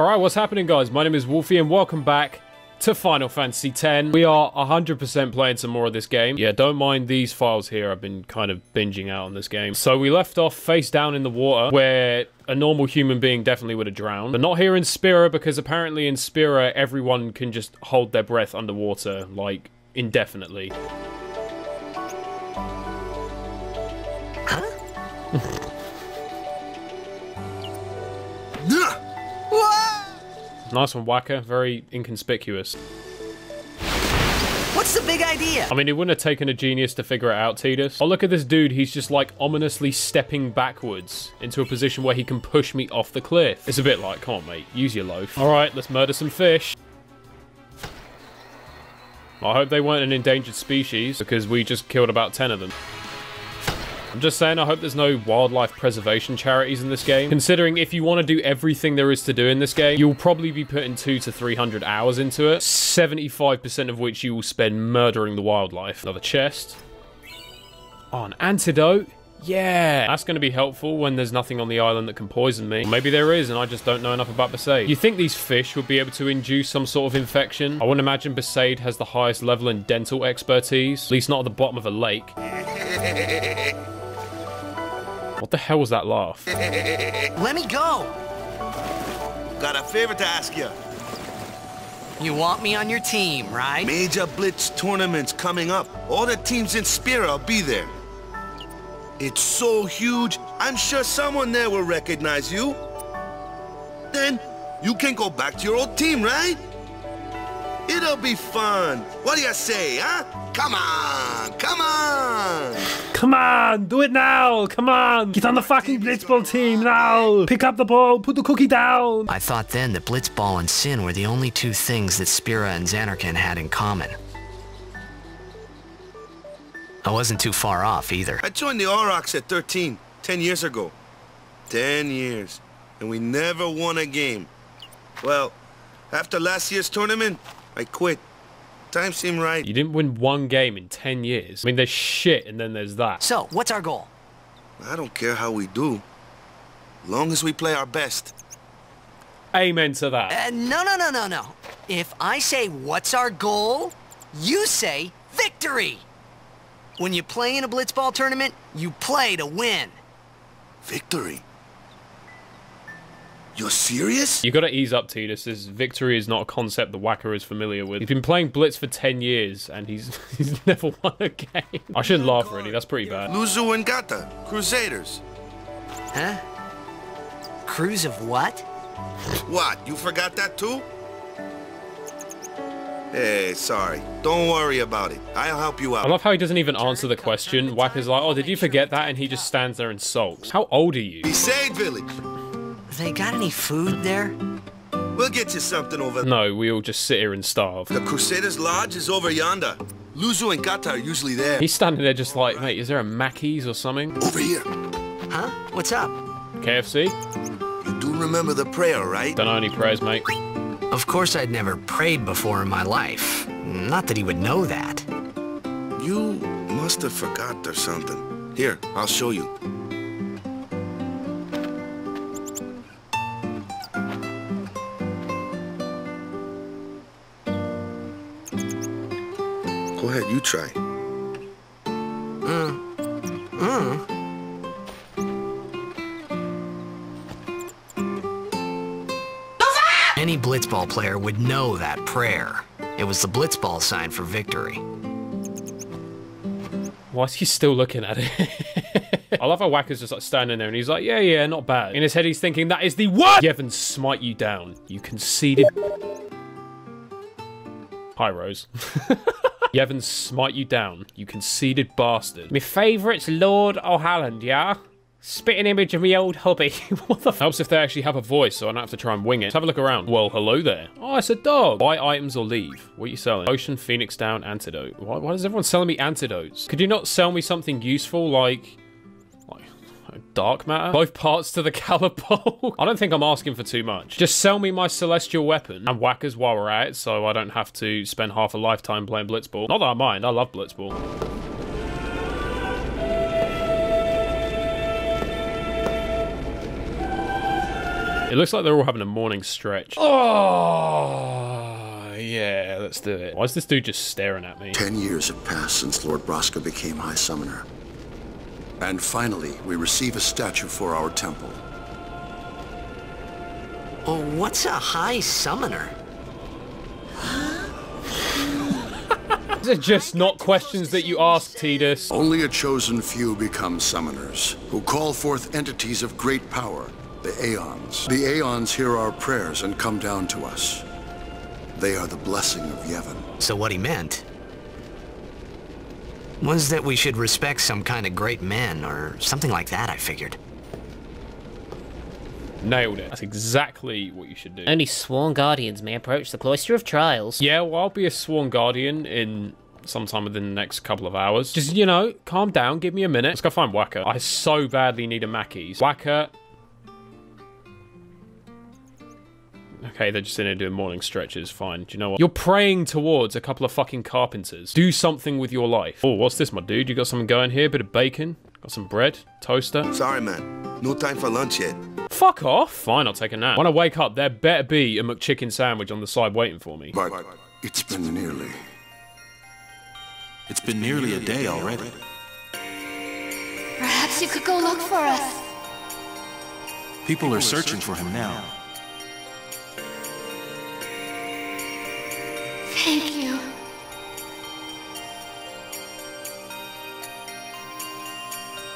Alright, what's happening guys? My name is Wolfy and welcome back to Final Fantasy X. We are 100% playing some more of this game. Yeah, don't mind these files here. I've been kind of binging out on this game. So we left off face down in the water where a normal human being definitely would have drowned. But not here in Spira because apparently in Spira everyone can just hold their breath underwater, like, indefinitely. Nice one, Wakka. Very inconspicuous. What's the big idea? I mean, it wouldn't have taken a genius to figure it out, Tidus. Oh, look at this dude. He's just, like, ominously stepping backwards into a position where he can push me off the cliff. It's a bit like, come on, mate. Use your loaf. All right, let's murder some fish. I hope they weren't an endangered species, because we just killed about 10 of them. I'm just saying, I hope there's no wildlife preservation charities in this game. Considering if you want to do everything there is to do in this game, you'll probably be putting two to 300 hours into it, 75% of which you will spend murdering the wildlife. Another chest. Oh, an antidote? Yeah, that's going to be helpful when there's nothing on the island that can poison me. Maybe there is, and I just don't know enough about Besaid. You think these fish would be able to induce some sort of infection? I wouldn't imagine Besaid has the highest level in dental expertise, at least not at the bottom of a lake. What the hell was that laugh? Let me go. Got a favor to ask you. You want me on your team, right? Major Blitz tournament's coming up. All the teams in Spira will be there. It's so huge, I'm sure someone there will recognize you. Then, you can go back to your old team, right? It'll be fun. What do you say, huh? Come on, come on! Come on, do it now! Come on! Get on the fucking Blitzball team now! Pick up the ball, put the cookie down! I thought then that Blitzball and Sin were the only two things that Spira and Zanarkand had in common. I wasn't too far off either. I joined the Aurochs at 13, 10 years ago. 10 years, and we never won a game. Well, after last year's tournament, I quit. Time seemed right. You didn't win one game in 10 years. I mean, there's shit, and then there's that. So, what's our goal? I don't care how we do. Long as we play our best. Amen to that. Uh, no, no, no, no, no. If I say, what's our goal? You say, victory! When you play in a blitzball tournament, you play to win. Victory? You're serious? You gotta ease up, Tidus. This victory is not a concept the Wakka is familiar with. He's been playing Blitz for 10 years, and he's he's never won a game. I shouldn't laugh, really. That's pretty bad. Luzzu and Gatta, Crusaders. Huh? Cruise of what? What, you forgot that too? Hey, sorry. Don't worry about it. I'll help you out. I love how he doesn't even answer the question. Wakka's like, oh, did you forget that? And he just stands there and sulks. How old are you? Besaid Village. They got any food there? We'll get you something over No, we all just sit here and starve. The Crusaders Lodge is over yonder. Luzzu and Gatta are usually there. He's standing there just like, mate, is there a Mackey's or something? Over here. Huh? What's up? KFC? You do remember the prayer, right? Don't know any prayers, mate. Of course I'd never prayed before in my life. Not that he would know that. You must have forgot or something. Here, I'll show you. Go ahead, you try. Any blitzball player would know that prayer. It was the blitzball sign for victory. Why is he still looking at it? I love how Wakka's just like standing there and he's like, yeah, yeah, not bad. In his head, he's thinking, that is the what? Yevon smite you down. You conceded. Hi, Rose. Yevon smite you down. You conceited bastard. My favourite's Lord Ohalland, yeah? Spitting image of me old hubby. what the f- Helps if they actually have a voice so I don't have to try and wing it. Let's have a look around. Well, hello there. Oh, it's a dog. Buy items or leave. What are you selling? Potion Phoenix Down Antidote. Why, why is everyone selling me antidotes? Could you not sell me something useful like... like dark matter? Both parts to the Caladbolg? I don't think I'm asking for too much. Just sell me my celestial weapon and Wakka's while we're at it so I don't have to spend half a lifetime playing Blitzball. Not that I mind, I love Blitzball. It looks like they're all having a morning stretch. Oh, yeah, let's do it. Why is this dude just staring at me? Ten years have passed since Lord Braska became High Summoner. And finally, we receive a statue for our temple. Oh, what's a high summoner? These are just not questions that you ask, Tidus. Only a chosen few become summoners, who call forth entities of great power, the Aeons. The Aeons hear our prayers and come down to us. They are the blessing of Yevon. So what he meant was that we should respect some kind of great men or something like that, I figured. Nailed it. That's exactly what you should do. Only sworn guardians may approach the Cloister of Trials. Yeah, well, I'll be a sworn guardian in sometime within the next couple of hours. Just, you know, calm down, give me a minute. Let's go find Wakka. I so badly need a Mackey's. Wakka. Okay, they're just in here doing morning stretches. Fine. Do you know what? You're praying towards a couple of fucking carpenters. Do something with your life. Oh, what's this, my dude? You got something going here? Bit of bacon? Got some bread? Toaster? Sorry, man. No time for lunch yet. Fuck off. Fine, I'll take a nap. When I wake up, there better be a McChicken sandwich on the side waiting for me. But it's been nearly. It's been nearly a day already. Perhaps you could go look for us. People are searching for him now. Thank you.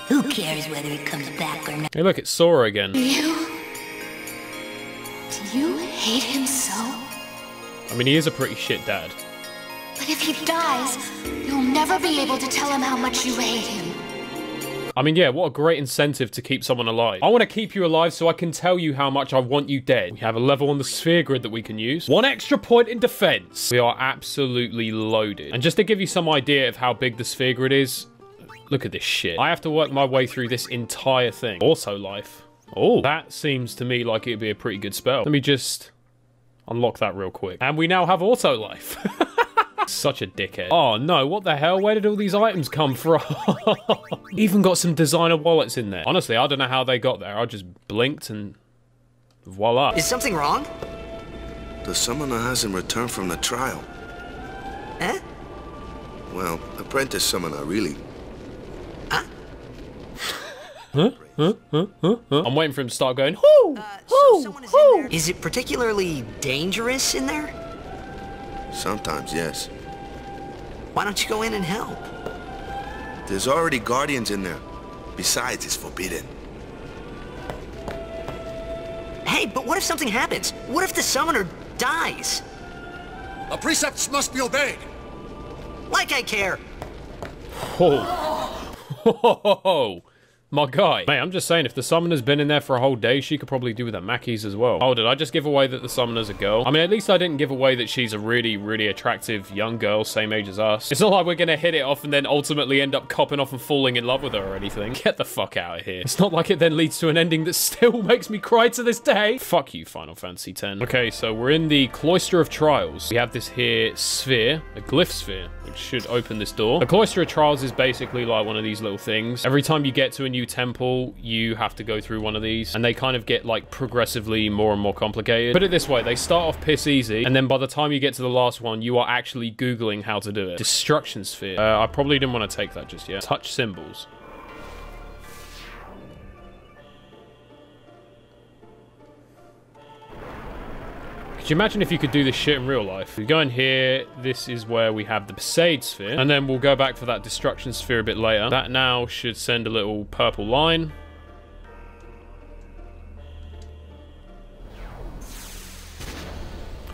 Who cares whether he comes back or not? Hey, look, it's Sora again. You? Do you hate him so? I mean, he is a pretty shit dad. But if he dies, you'll never be able to tell him how much you hate him. I mean, yeah, what a great incentive to keep someone alive. I want to keep you alive so I can tell you how much I want you dead. We have a level on the sphere grid that we can use. One extra point in defense. We are absolutely loaded. And just to give you some idea of how big the sphere grid is, look at this shit. I have to work my way through this entire thing. Auto life. Oh, that seems to me like it'd be a pretty good spell. Let me just unlock that real quick. And we now have auto life. Such a dickhead. Oh no, what the hell? Where did all these items come from? Even got some designer wallets in there. Honestly, I don't know how they got there. I just blinked and voila. Is something wrong? The summoner hasn't returned from the trial. Eh? Well, apprentice summoner, really. Huh? Huh? Huh? Huh? I'm waiting for him to start going, whoo, So someone is in there. Is it particularly dangerous in there? Sometimes, yes. Why don't you go in and help? There's already guardians in there. Besides, it's forbidden. Hey, but what if something happens? What if the summoner dies? The precepts must be obeyed. Like I care. Oh, my guy. Mate, I'm just saying, if the summoner's been in there for a whole day, she could probably do with her Mackies as well. Oh, did I just give away that the summoner's a girl? I mean, at least I didn't give away that she's a really, really attractive young girl, same age as us. It's not like we're gonna hit it off and then ultimately end up copping off and falling in love with her or anything. Get the fuck out of here. It's not like it then leads to an ending that still makes me cry to this day. Fuck you, Final Fantasy X. Okay, so we're in the Cloister of Trials. We have this here sphere, a glyph sphere, which should open this door. The Cloister of Trials is basically like one of these little things. Every time you get to a new temple, you have to go through one of these, and they kind of get like progressively more and more complicated. Put it this way, they start off piss easy, and then by the time you get to the last one, you are actually Googling how to do it. Destruction Sphere. Uh, I probably didn't want to take that just yet. Touch symbols. Could you imagine if you could do this shit in real life? We go in here, this is where we have the Besaid Sphere, and then we'll go back for that Destruction Sphere a bit later. That now should send a little purple line.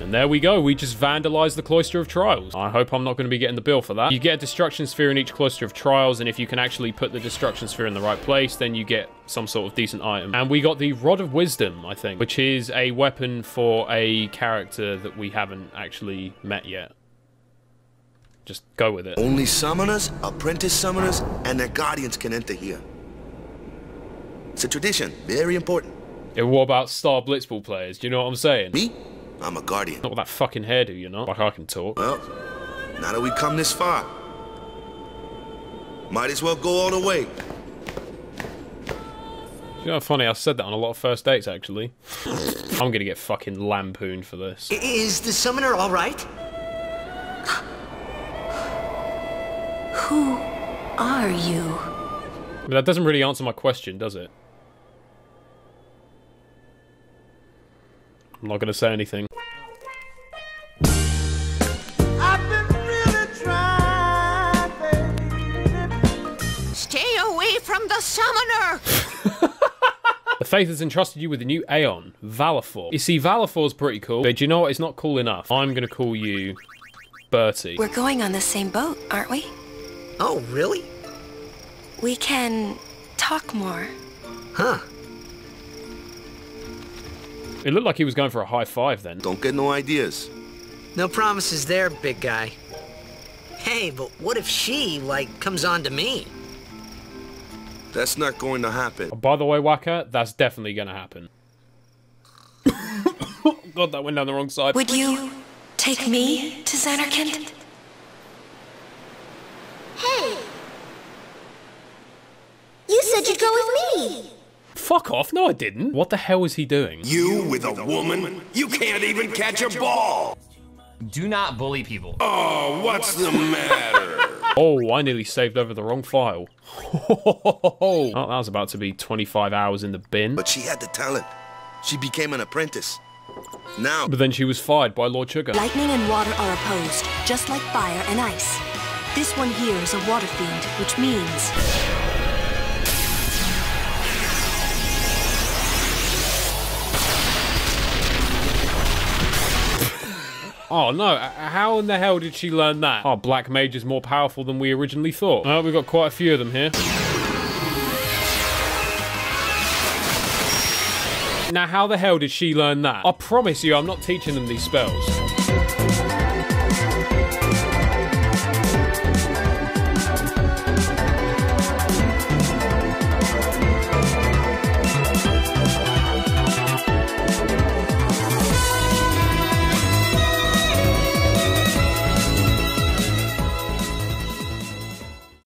And there we go, we just vandalized the Cloister of Trials. I hope I'm not going to be getting the bill for that. You get a Destruction Sphere in each Cloister of Trials, and if you can actually put the Destruction Sphere in the right place, then you get some sort of decent item. And we got the Rod of Wisdom, I think, which is a weapon for a character that we haven't actually met yet. Just go with it. Only summoners, apprentice summoners, and their guardians can enter here. It's a tradition, very important. Yeah, what about Star Blitzball players? Do you know what I'm saying? Me? I'm a guardian. Not with that fucking hairdo, you know? Like I can talk. Well, now that we come this far, might as well go all the way. You know, funny, I said that on a lot of first dates, actually. I'm gonna get fucking lampooned for this. Is the summoner all right? Who are you? But that doesn't really answer my question, does it? I'm not gonna say anything. Stay away from the summoner! The Faith has entrusted you with a new Aeon, Valefor. You see, Valefor's pretty cool, but do you know what? It's not cool enough. I'm gonna call you Bertie. We're going on the same boat, aren't we? Oh, really? We can talk more. Huh. It looked like he was going for a high five then. Don't get no ideas. No promises there, big guy. Hey, but what if she, like, comes on to me? That's not going to happen. By the way, Wakka, that's definitely gonna happen. God, that went down the wrong side. Would you take me to Zanarkand? Hey! You said you'd go with me! Fuck off. No, I didn't. What the hell is he doing? You with a woman? You can't even catch a ball! Do not bully people. Oh, what's the matter? Oh, I nearly saved over the wrong file. Oh, that was about to be 25 hours in the bin. But she had the talent. She became an apprentice. Now, But then she was fired by Lord Sugar. Lightning and water are opposed, just like fire and ice. This one here is a water fiend, which means. Oh no, how in the hell did she learn that? Oh, Black Mage is more powerful than we originally thought. Oh, we've got quite a few of them here. Now, how the hell did she learn that? I promise you, I'm not teaching them these spells.